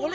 Pour